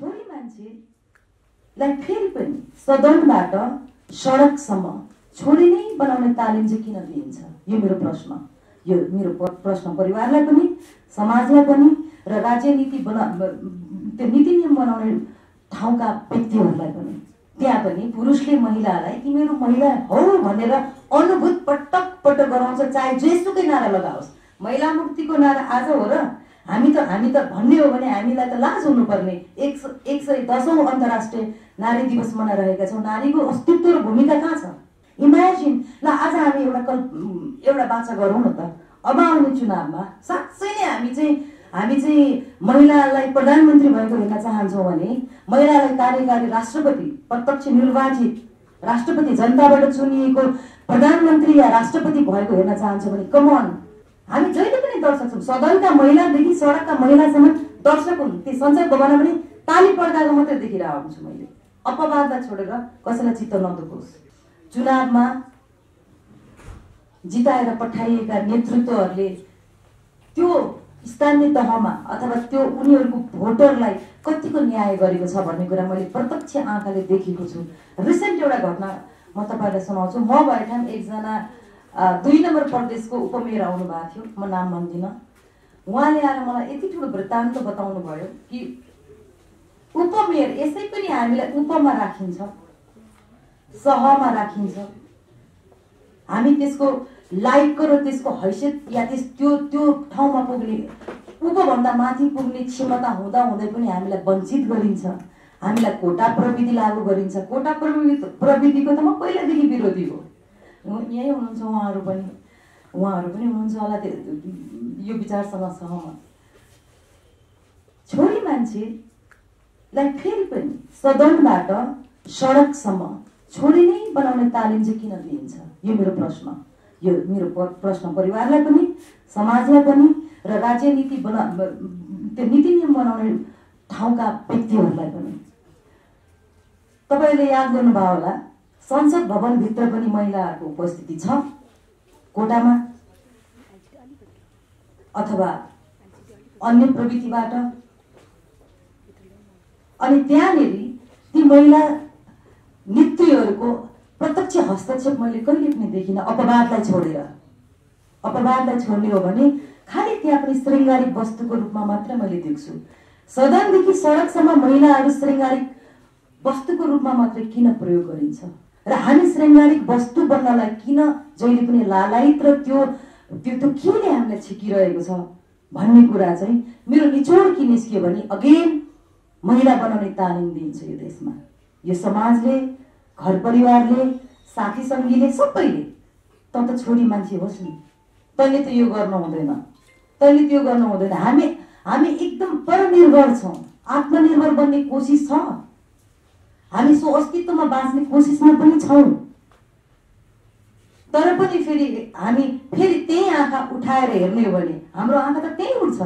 छोरी मान्छेलाई फेरि पनि सदनबाट सडकसम्म छोरी नै बनाउने तालिम चाहिँ किन दिइन्छ? यो मेरो प्रश्न। यो मेरो प्रश्न परिवारलाई पनि समाजलाई पनि र राज्य नीति बना त्यो नीति नियम बनाउने ठाउँका व्यक्तिहरूलाई पनि। त्यहाँ पनि पुरुषले महिलालाई तिमीहरू महिला हौ भनेर अनुभूत पटक पटक गराउँछ चाहे जेसुकै नारा लगाओस्। महिला मुक्तिको नारा आज हो र हामी त हामी त भन्ने हो भने हामीलाई त लाज हुनुपर्ने। एक स- एक सय दसौँ अन्तर्राष्ट्रिय नारी दिवस मनाइरहेका छौँ। नारीको अस्तित्व र भूमिका कहाँ छ? इमेजिन ल आज हामी एउटा कल्प एउटा बाचा गरौँ न त। अब आउने चुनावमा साँच्चै नै हामी चाहिँ हामी चाहिँ महिलालाई प्रधानमन्त्री भएको हेर्न चाहन्छौँ भने महिलालाई कार्यकारी राष्ट्रपति प्रत्यक्ष निर्वाचित राष्ट्रपति जनताबाट चुनिएको प्रधानमन्त्री या राष्ट्रपति भएको हेर्न चाहन्छौँ भने कमन हामी जहिले दर्शक छौँ सदनका महिलादेखि सडकका महिलासम्म दर्शक हुन्। ती संसद भवनमा पनि ताली पड्काएको मात्रै देखिरहेको हुन्छु मैले। अपवादलाई छोडेर कसैलाई चित्त नदुखोस् चुनावमा जिताएर पठाइएका नेतृत्वहरूले त्यो स्थानीय तहमा अथवा त्यो उनीहरूको भोटरलाई कतिको न्याय गरेको छ भन्ने कुरा मैले प्रत्यक्ष आँखाले देखेको छु। रिसेन्ट एउटा घटना म तपाईँलाई सुनाउँछु। म भए ठाउँ एकजना दुई नम्बर प्रदेशको उपमेयर आउनु भएको थियो। म नाम भन्दिनँ उहाँले आएर मलाई यति ठुलो वृत्तान्त बताउनु भयो कि उपमेयर यसै पनि हामीलाई उपमा राखिन्छ सहमा राखिन्छ। हामी त्यसको लायकको र त्यसको हैसियत या त्यस त्यो त्यो ठाउँमा पुग्ने उपभन्दा माथि पुग्ने क्षमता हुँदा हुँदै पनि हामीलाई वञ्चित गरिन्छ। हामीलाई कोटा प्रविधि लागू गरिन्छ। कोटा प्रविधि प्रविधिको त म पहिलादेखि विरोधी हो। यहीँ हुनुहुन्छ उहाँहरू पनि। उहाँहरू पनि हुनुहुन्छ होला यो विचारसँग सहमत। छोरी मान्छेलाई फेरि पनि सदनबाट सडकसम्म छोरी नै बनाउने तालिम चाहिँ किन दिइन्छ? यो मेरो प्रश्न। यो मेरो प्रश्न परिवारलाई पनि समाजलाई पनि र राज्य नीति बना त्यो नीति नियम बनाउने ठाउँका व्यक्तिहरूलाई पनि। तपाईँले याद गर्नुभयो होला संसद भवनभित्र पनि महिलाहरूको उपस्थिति छ? कोटामा? अथवा अन्य प्रवृत्तिबाट अनि त्यहाँनिर ती महिला नेत्रीहरूको प्रत्यक्ष हस्तक्षेप मैले कहिले पनि देखिनँ। अपवादलाई छोडेर। अपवादलाई छोड्ने हो भने खालि त्यहाँ पनि शृङ्गारिक वस्तुको रूपमा मात्र मैले देख्छु। सदनदेखि सडकसम्म महिलाहरू शृङ्गारिक वस्तुको रूपमा मात्रै किन प्रयोग गरिन्छ? र हामी शृङ्गारिक वस्तु बन्नलाई किन जहिले पनि लालायित र त्यो त्यो त्यो केले हामीलाई छिकिरहेको छ भन्ने कुरा चाहिँ मेरो निचोड के निस्क्यो भने अगेन महिला बनाउने तालिम दिन्छ यो देशमा। यो समाजले घर परिवारले साथी सङ्गीले सबैले। त त छोरी मान्छे होस् नि। तैँले त यो गर्नु हुँदैन। तैँले त्यो गर्नु हुँदैन। हामी हामी एकदम परनिर्भर छौँ। आत्मनिर्भर बन्ने कोसिस छ। हामी सो अस्तित्वमा बाँच्ने कोसिसमा पनि छौँ। तर पनि फेरि हामी फेरि त्यही आँखा उठाएर हेर्ने हो भने हाम्रो आँखा त त्यही उठ्छ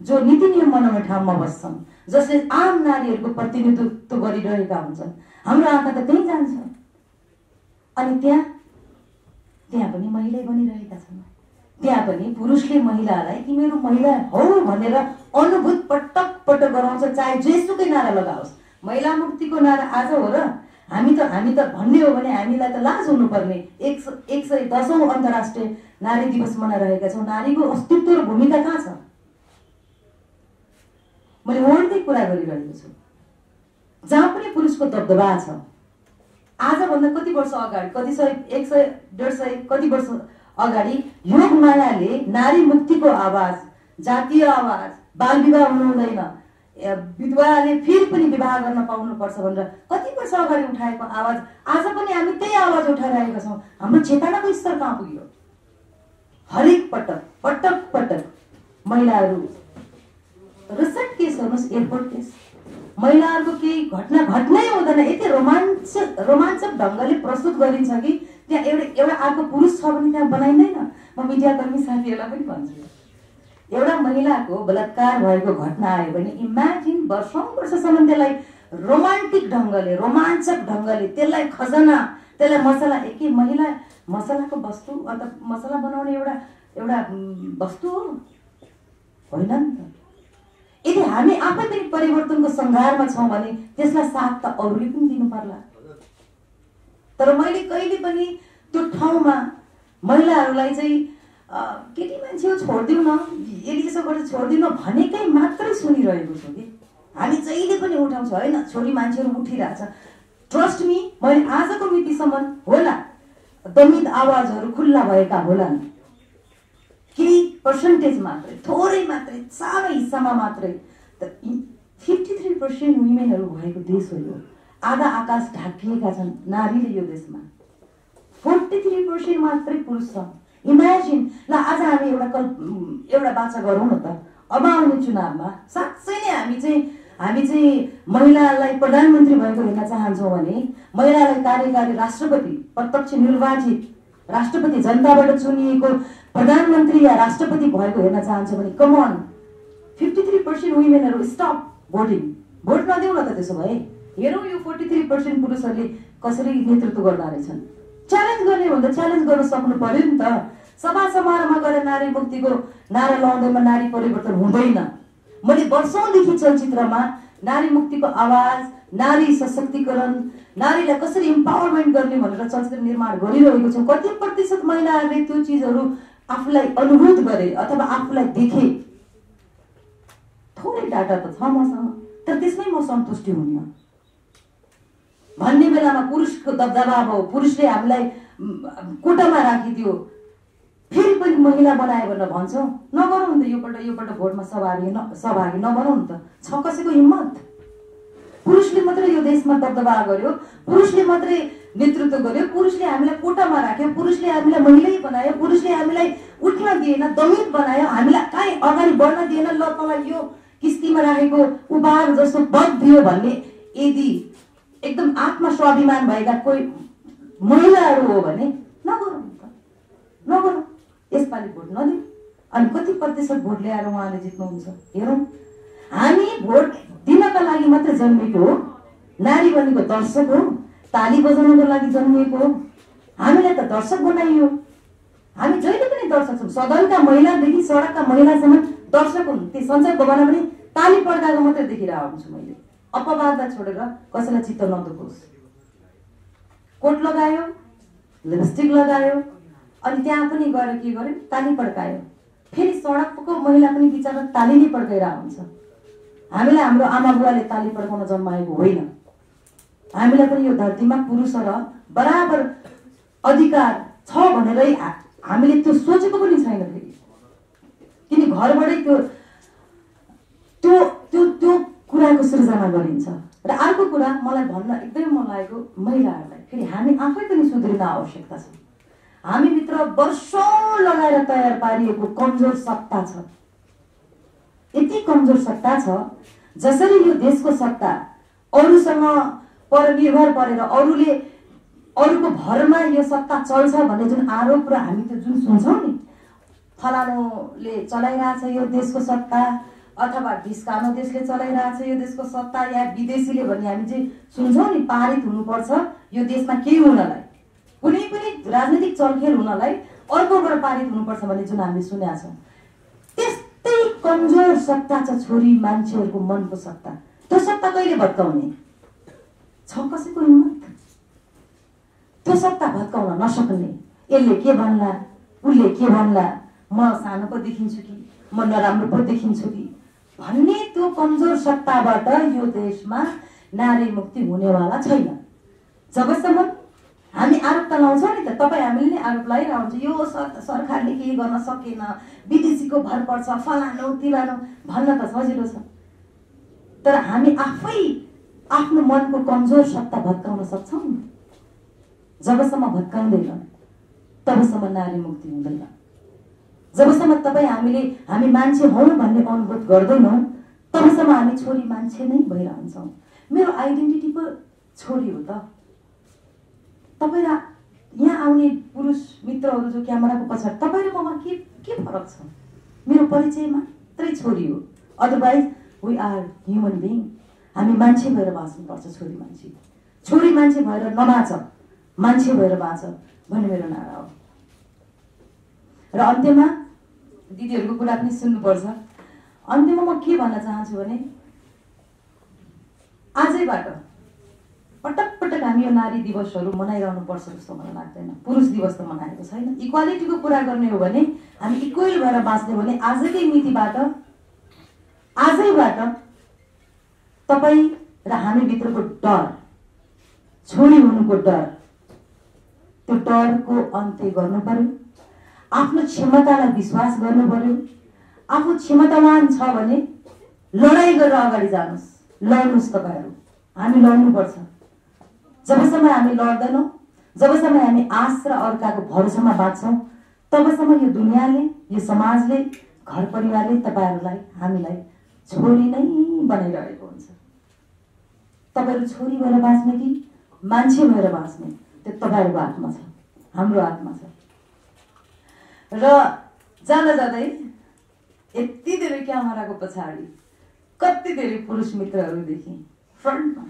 जो नीति नियम बनाउने ठाउँमा बस्छन् जसले आम नारीहरूको प्रतिनिधित्व गरिरहेका हुन्छन्। हाम्रो आँखा त त्यही जान्छ। अनि त्यहाँ त्यहाँ पनि महिलै बनिरहेका छन्। त्यहाँ पनि पुरुषले महिलालाई तिमीहरू महिला हौ भनेर अनुभूत पटक पटक गराउँछ चाहे जेसुकै नारा लगाओस्। महिला मुक्तिको नारा आज हो र हामी त हामी त भन्ने हो भने हामीलाई त लाज हुनुपर्ने। एक स- एक सय दसौँ अन्तर्राष्ट्रिय नारी दिवस मनाइरहेका छौँ। नारीको अस्तित्व र भूमिका कहाँ छ? मैले वर्ल्डकै कुरा गरिरहेको छु। जहाँ पनि पुरुषको दबदबा छ आजभन्दा कति वर्ष अगाडि कति सय एक सय डेढ सय कति वर्ष अगाडि योग मायाले नारी मुक्तिको आवाज जातीय आवाज बाल विवाह हुनु हुँदैन ए, विधवाले फेरि पनि विवाह गर्न पाउनुपर्छ भनेर कति वर्ष अगाडि उठाएको आवाज आज पनि हामी त्यही आवाज उठाइरहेका छौँ। हाम्रो चेतनाको स्तर कहाँ पुग्यो? हरेक पटक पटक पटक महिलाहरू रिसेन्ट केस हेर्नुहोस् एयरपोर्ट केस। महिलाहरूको केही घटना घटनै हुँदैन। यति रोमाञ्चक रोमाञ्चक ढङ्गले प्रस्तुत गरिन्छ कि त्यहाँ एउटा एउटा अर्को पुरुष छ भने त्यहाँ बनाइँदैन। म मिडियाकर्मी साथीहरूलाई पनि भन्छु। एउटा महिलाको बलात्कार भएको घटना आयो भने इमेजिन वर्षौँ वर्षसम्म त्यसलाई रोमान्टिक ढङ्गले रोमाञ्चक ढङ्गले त्यसलाई खजना त्यसलाई मसला एकै महिला मसलाको वस्तु अन्त मसला बनाउने एउटा एउटा वस्तु हो होइन नि त। यदि हामी आफै पनि परिवर्तनको सङ्घारमा छौँ भने त्यसलाई साथ त अरूले पनि दिनु पर्ला। तर मैले कहिले पनि त्यो ठाउँमा महिलाहरूलाई चाहिँ केटी मान्छे हो छोडिदिउँ न यसले यसो गरेर छोडिदिउँ न भनेकै मात्रै सुनिरहेको छु कि हामी जहिले पनि उठाउँछौँ होइन छोरी मान्छेहरू उठिरहेछ ट्रस्ट मी मैले आजको मितिसम्म होला दमित आवाजहरू खुल्ला भएका होलान् केही पर्सेन्टेज मात्रै थोरै मात्रै सानो हिस्सामा मात्रै फिफ्टी थ्री पर्सेन्ट वुमेनहरू भएको देश हो यो आधा आकाश ढाकिएका छन् नारीले यो देशमा फोर्टी थ्री पर्सेन्ट मात्रै पुरुष छ इमेजिन ल आज हामी एउटा कल्प एउटा बाचा गरौँ न त। अब आउने चुनावमा साँच्चै नै हामी चाहिँ हामी चाहिँ महिलालाई प्रधानमन्त्री भएको हेर्न चाहन्छौँ भने महिलालाई कार्यकारी राष्ट्रपति प्रत्यक्ष निर्वाचित राष्ट्रपति जनताबाट चुनिएको प्रधानमन्त्री या राष्ट्रपति भएको हेर्न चाहन्छौँ भने कमन फिफ्टी थ्री पर्सेन्ट वुमेनहरू स्टप भोटिङ भोट नदेऊ न त त्यसो भए। हेरौँ यो फोर्टी थ्री पर्सेन्ट पुरुषहरूले कसरी नेतृत्व गर्दा रहेछन्। च्यालेन्ज गर्ने भन्दा च्यालेन्ज गर्न सक्नु पर्यो नि त। सभा समारोहमा गएर नारी मुक्तिको नारा लाउँदैमा नारी परिवर्तन हुँदैन। मैले वर्षौँदेखि चलचित्रमा नारी मुक्तिको आवाज नारी सशक्तिकरण नारीलाई कसरी इम्पावरमेन्ट गर्ने भनेर चलचित्र निर्माण गरिरहेको छौँ कति प्रतिशत महिलाहरूले त्यो चिजहरू आफूलाई अनुभूत गरे अथवा आफूलाई देखे? थोरै डाटा त छ मसँग तर त्यसमै म सन्तुष्टि हुन्न भन्ने बेलामा पुरुषको दबदबा भयो पुरुषले हामीलाई कोटामा राखिदियो पनि महिला बनायो भनेर भन्छौँ। नगरौँ नि त योपल्ट योपल्ट भोटमा सहभागी न सहभागी नबनाउँ नि त। छ कसैको हिम्मत? पुरुषले मात्रै यो देशमा दबदबा गर्यो पुरुषले मात्रै नेतृत्व गर्यो पुरुषले हामीलाई कोटामा राख्यो पुरुषले हामीलाई महिलै बनायो पुरुषले हामीलाई उठ्न दिएन दमित बनायो हामीलाई कहीँ अगाडि बढ्न दिएन ल तँलाई यो किस्तीमा राखेको उपहार जस्तो पद दियो भन्ने यदि एकदम आत्मा स्वाभिमान भएका कोही महिलाहरू हो भने नगरौँ नगरौँ। यसपालि भोट नदिउँ। अनि कति प्रतिशत भोट ल्याएर उहाँले जित्नुहुन्छ? हेरौँ। हामी भोट दिनका लागि मात्रै जन्मेको हो। नारी बनेको दर्शक हो। ताली बजाउनको लागि जन्मिएको हो। हामीलाई त दर्शक बनाइयो। हामी जहिले पनि दर्शक छौँ। सदनका महिलादेखि सडकका महिलासम्म दर्शक हुन्। त्यो सञ्चार भवनमा पनि ताली पड्काएको मात्रै देखिरहेको हुन्छु मैले। अपवादलाई छोडेर कसैलाई चित्त नदुखोस्। कोट लगायो लिपस्टिक लगायो अनि त्यहाँ पनि गएर के गर्यो? ताली पड्कायो। फेरि सडकको महिला पनि बिचरा ताली नै पड्काइरहेको हुन्छ। हामीलाई हाम्रो आमा बुवाले ताली पड्काउन जन्माएको होइन। हामीलाई पनि यो धरतीमा पुरुष र बराबर अधिकार छ भनेरै हामीले त्यो सोचेको पनि छैन फेरि। किन घरबाटै त्यो त्यो त्यो त्यो कुराको सृजना गरिन्छ। र अर्को कुरा मलाई भन्न एकदमै मन लागेको महिलाहरूलाई। फेरि हामी आफै पनि सुध्रिन आवश्यकता छ। हामीभित्र वर्षौँ लगाएर तयार पारिएको कमजोर सत्ता छ। यति कमजोर सत्ता छ जसरी यो देशको सत्ता अरूसँग पर निर्भर परेर अरूले अरूको भरमा यो सत्ता चल्छ भन्ने जुन आरोप र हामी त्यो जुन सुन्छौँ नि फलानुले चलाइरहेछ यो देशको सत्ता अथवा ढिस्कानो देशले चलाइरहेछ यो देशको सत्ता या विदेशीले भन्ने हामी चाहिँ सुन्छौँ नि पारित हुनुपर्छ यो देशमा केही हुनलाई। कुनै पनि राजनीतिक चलखेल हुनलाई अर्कोबाट पारित हुनुपर्छ भन्ने जुन हामीले सुनेका छौँ। त्यस्तै कमजोर सत्ता छ छोरी मान्छेहरूको मनको सत्ता। त्यो सत्ता कहिले भत्काउने? छ कसैको हिम्मत? त्यो सत्ता भत्काउन नसक्ने। यसले के भन्ला? उसले के भन्ला? म सानो पो देखिन्छु कि? म नराम्रो पो देखिन्छु कि? भन्ने त्यो कमजोर सत्ताबाट यो देशमा नारी मुक्ति हुनेवाला छैन। जबसम्म हामी आरोप त लाउँछौँ नि त तपाईँ हामीले नै आरोप लगाइरहन्छ यो सरकारले केही गर्न सकेन। विदेशीको भर पर्छ फलानु तिलानु भन्न त सजिलो छ। तर हामी आफै आफ्नो मनको कमजोर सत्ता भत्काउन सक्छौँ जबसम्म भत्काउँदैन तबसम्म नारी मुक्ति हुँदैन। जबसम्म तपाईँ हामीले हामी मान्छे हौँ भन्ने अनुभूत गर्दैनौँ तबसम्म हामी छोरी मान्छे नै भइरहन्छौँ। मेरो आइडेन्टिटी पो छोरी हो त। तपाईँ र यहाँ आउने पुरुष मित्रहरू जो क्यामेराको पछाडि तपाईँ र ममा के के फरक छ? मेरो परिचय मात्रै छोरी हो। Otherwise we are human being हामी मान्छे भएर बाँच्नुपर्छ छोरी मान्छे। छोरी मान्छे भएर नबाँच। मान्छे भएर बाँच भन्ने मेरो नारा हो। र अन्त्यमा दिदीहरूको कुरा पनि सुन्नुपर्छ। अन्त्यमा म के भन्न चाहन्छु भने आजैबाट पटक पटक हामी यो नारी दिवसहरू मनाइरहनु पर्छ जस्तो मलाई लाग्दैन। पुरुष दिवस त मनाएको छैन। इक्वालिटीको कुरा गर्ने हो भने हामी इक्वल भएर बाँच्ने भने आजकै मितिबाट आजैबाट तपाईँ र हामीभित्रको डर छोरी हुनुको डर त्यो डरको अन्त्य गर्नु पर्यो। आफ्नो क्षमतालाई विश्वास गर्नु पर्यो। आफू क्षमतावान छ भने लडाइँ गरेर अगाडि जानुहोस्। लड्नुहोस् तपाईँहरू। हामी लड्नुपर्छ। जबसम्म हामी लड्दैनौँ जबसम्म हामी आश र अर्काको भरोसामा बाँच्छौँ तबसम्म यो दुनियाँले यो समाजले घर परिवारले तपाईँहरूलाई हामीलाई छोरी नै बनाइरहेको हुन्छ। तपाईँहरू छोरी भएर बाँच्ने कि मान्छे भएर बाँच्ने त्यो तपाईँहरूको हातमा छ हाम्रो हातमा छ। र जाँदा जाँदै यति धेरै क्यामेराको पछाडि कति धेरै पुरुष मित्रहरू देखेँ फ्रन्टमा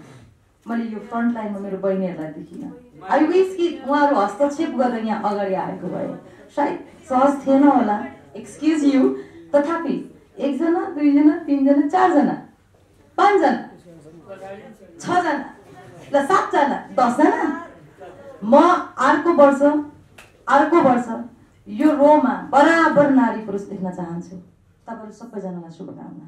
मैले यो फ्रन्ट लाइनमा मेरो बहिनीहरूलाई देखिनँ। आई विस कि उहाँहरू हस्तक्षेप गरेर यहाँ अगाडि आएको भए। सायद सहज थिएन होला। एक्सक्युज यु तथापि एकजना दुईजना तिनजना चारजना पाँचजना छजना ल सातजना दसजना। म अर्को वर्ष अर्को वर्ष यो रोमा बराबर नारी पुरुष देख्न चाहन्छु। तपाईँहरू सबैजनालाई शुभकामना।